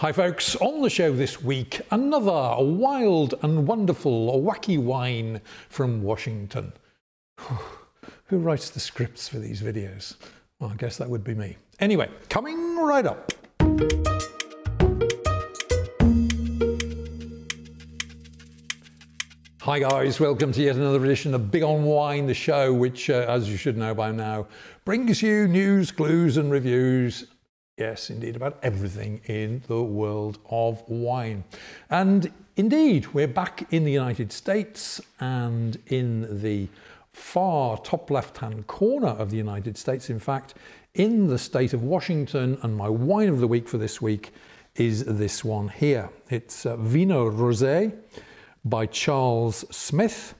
Hi folks, on the show this week, another wild and wonderful wacky wine from Washington. Who writes the scripts for these videos? Well, I guess that would be me. Anyway, coming right up. Hi guys, welcome to yet another edition of Big on Wine, the show which, uh, as you should know by now, brings you news, clues and reviews Yes, indeed, about everything in the world of wine. And indeed, we're back in the United States and in the far top left hand corner of the United States, in fact, in the state of Washington. And my wine of the week for this week is this one here. It's uh, Vino Rosé by Charles Smith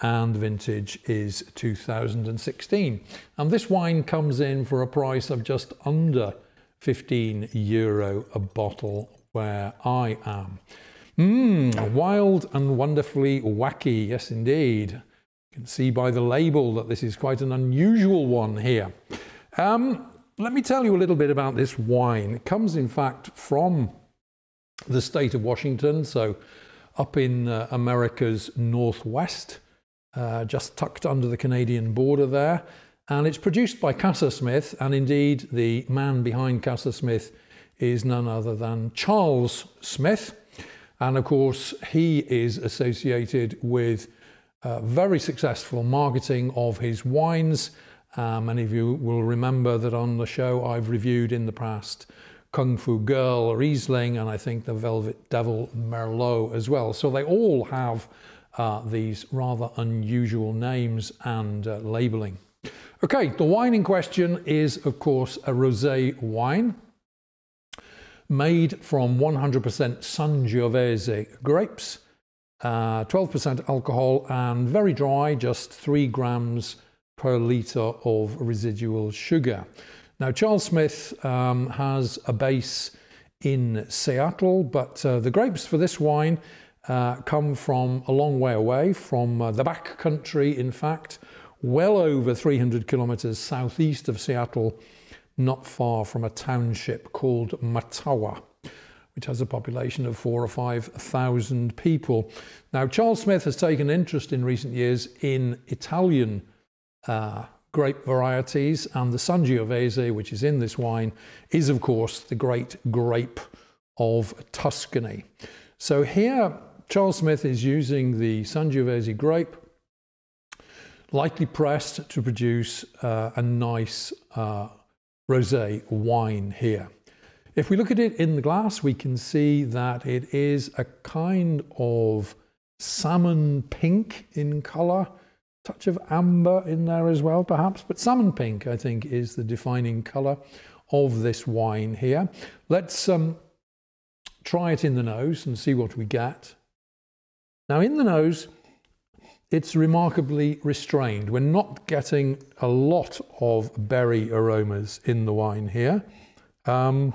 and vintage is 2016. And this wine comes in for a price of just under 15 euro a bottle where I am. Mmm, wild and wonderfully wacky, yes indeed. You can see by the label that this is quite an unusual one here. Um, let me tell you a little bit about this wine. It comes in fact from the state of Washington, so up in uh, America's northwest, uh, just tucked under the Canadian border there. And it's produced by Casa Smith, and indeed the man behind Casa Smith is none other than Charles Smith. And of course, he is associated with uh, very successful marketing of his wines. Um, many of you will remember that on the show I've reviewed in the past Kung Fu Girl Riesling and I think the Velvet Devil Merlot as well. So they all have uh, these rather unusual names and uh, labeling. Okay, the wine in question is, of course, a rosé wine made from 100% Sangiovese grapes, 12% uh, alcohol, and very dry, just 3 grams per litre of residual sugar. Now, Charles Smith um, has a base in Seattle, but uh, the grapes for this wine uh, come from a long way away, from uh, the back country, in fact, well over 300 kilometers southeast of Seattle, not far from a township called Mattawa, which has a population of four or 5,000 people. Now, Charles Smith has taken interest in recent years in Italian uh, grape varieties, and the Sangiovese, which is in this wine, is of course the great grape of Tuscany. So here, Charles Smith is using the Sangiovese grape lightly pressed to produce uh, a nice uh, rosé wine here. If we look at it in the glass, we can see that it is a kind of salmon pink in colour, touch of amber in there as well, perhaps, but salmon pink, I think, is the defining colour of this wine here. Let's um, try it in the nose and see what we get. Now, in the nose, it's remarkably restrained. We're not getting a lot of berry aromas in the wine here. Um,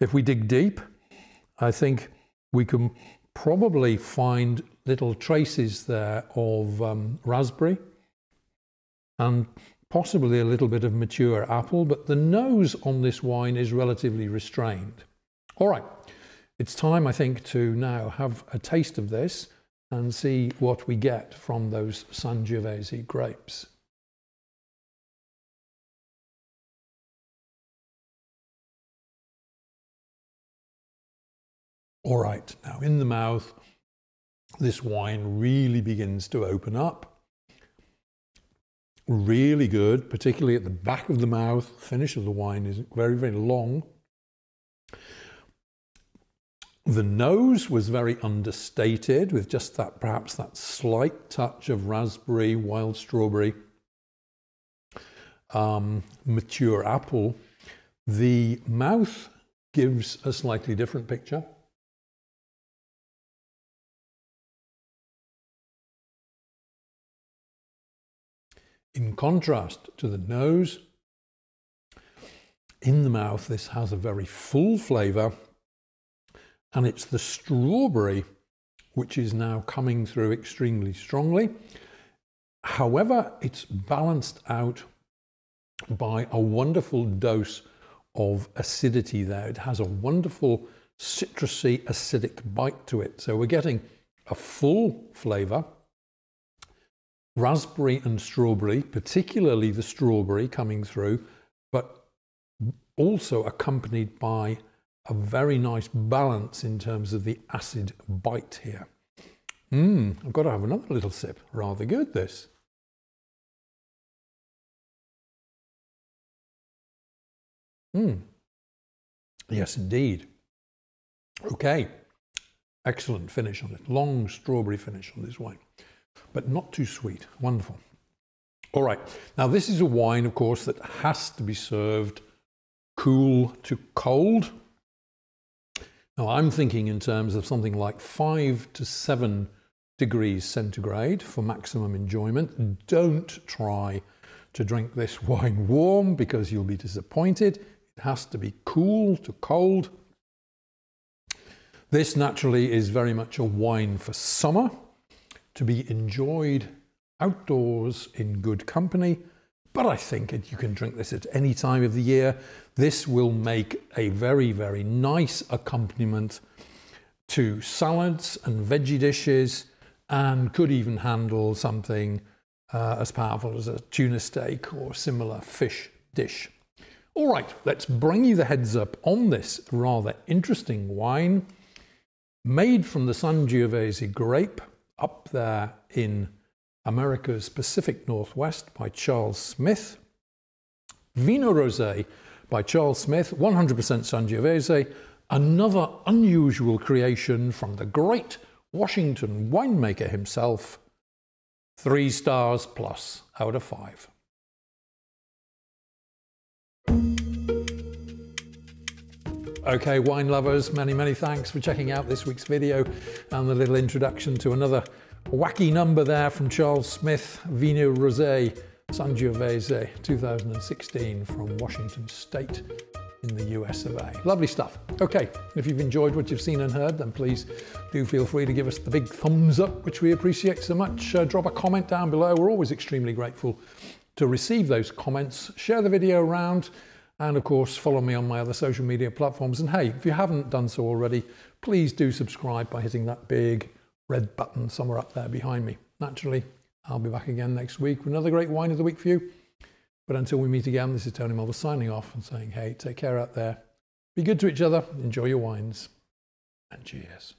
if we dig deep, I think we can probably find little traces there of um, raspberry and possibly a little bit of mature apple, but the nose on this wine is relatively restrained. All right, it's time, I think, to now have a taste of this and see what we get from those Sangiovese grapes. All right, now in the mouth, this wine really begins to open up. Really good, particularly at the back of the mouth. Finish of the wine is very, very long. The nose was very understated with just that, perhaps that slight touch of raspberry, wild strawberry, um, mature apple. The mouth gives a slightly different picture. In contrast to the nose, in the mouth, this has a very full flavour and it's the strawberry which is now coming through extremely strongly. However, it's balanced out by a wonderful dose of acidity there. It has a wonderful citrusy acidic bite to it. So we're getting a full flavour, raspberry and strawberry, particularly the strawberry coming through, but also accompanied by a very nice balance in terms of the acid bite here. Mmm, I've got to have another little sip. Rather good, this. Mmm. Yes, indeed. Okay, excellent finish on it. Long strawberry finish on this wine, but not too sweet. Wonderful. All right, now this is a wine, of course, that has to be served cool to cold. Now I'm thinking in terms of something like five to seven degrees centigrade for maximum enjoyment. Don't try to drink this wine warm because you'll be disappointed. It has to be cool to cold. This naturally is very much a wine for summer to be enjoyed outdoors in good company. But I think you can drink this at any time of the year. This will make a very, very nice accompaniment to salads and veggie dishes and could even handle something uh, as powerful as a tuna steak or similar fish dish. All right, let's bring you the heads up on this rather interesting wine made from the Sangiovese grape up there in America's Pacific Northwest by Charles Smith. Vino Rosé by Charles Smith, 100% Sangiovese, another unusual creation from the great Washington winemaker himself. Three stars plus out of five. Okay, wine lovers, many, many thanks for checking out this week's video and the little introduction to another wacky number there from Charles Smith, Vino Rosé, Sangiovese 2016 from Washington State in the US of A. Lovely stuff. Okay, if you've enjoyed what you've seen and heard, then please do feel free to give us the big thumbs up, which we appreciate so much. Uh, drop a comment down below. We're always extremely grateful to receive those comments. Share the video around. And of course, follow me on my other social media platforms. And hey, if you haven't done so already, please do subscribe by hitting that big red button somewhere up there behind me. Naturally, I'll be back again next week with another great wine of the week for you. But until we meet again, this is Tony Melville signing off and saying, hey, take care out there. Be good to each other, enjoy your wines, and cheers.